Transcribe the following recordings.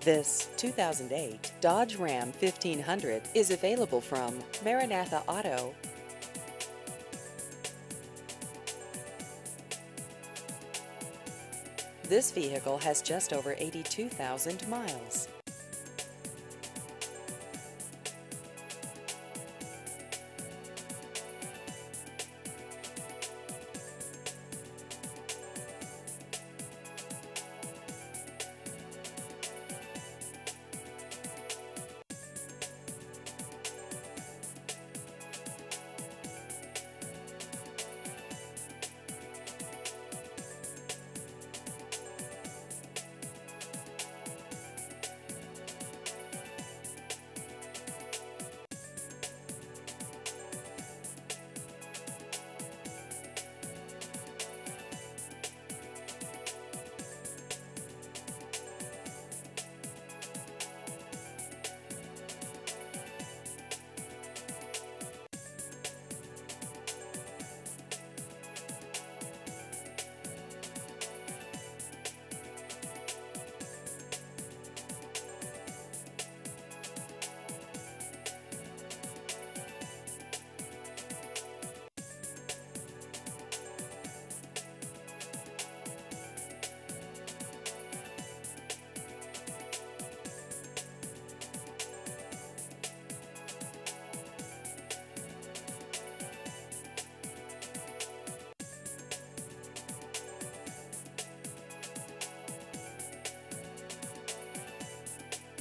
This 2008 Dodge Ram 1500 is available from Maranatha Auto. This vehicle has just over 82,000 miles.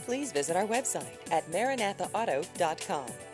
Please visit our website at maranathaauto.com.